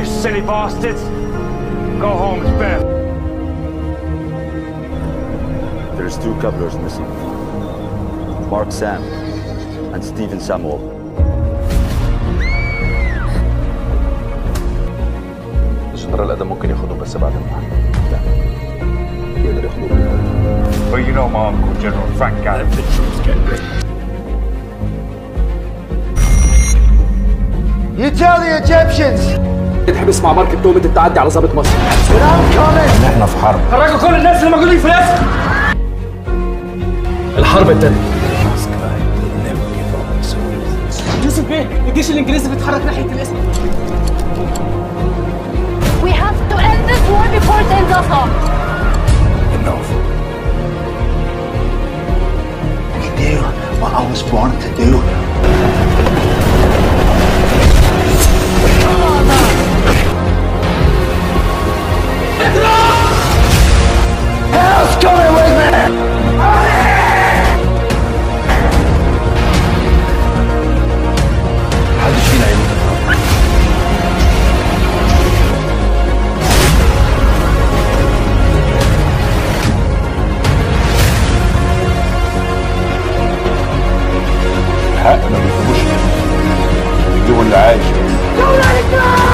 You silly bastards. Go home, it's better. There's two cobblers missing. Mark Sam and Stephen Samuel. الجنرال ادم ممكن ياخدهم بس بعد المحاكمه لا يقدر ياخدهم Well, you know my uncle, General Frank Gallup. You tell the Egyptians تتحبس مع مارك بتهمه التعدي على ظابط مصر إن إحنا في حرب خرجوا كل الناس اللي موجودين في الاسم الحرب التانية يوسف بيه الجيش الإنجليزي بيتحرك ناحية الإسم We have to end this war before it ends us all. Enough. I do what I was born to do. doing the action. Don't let it go!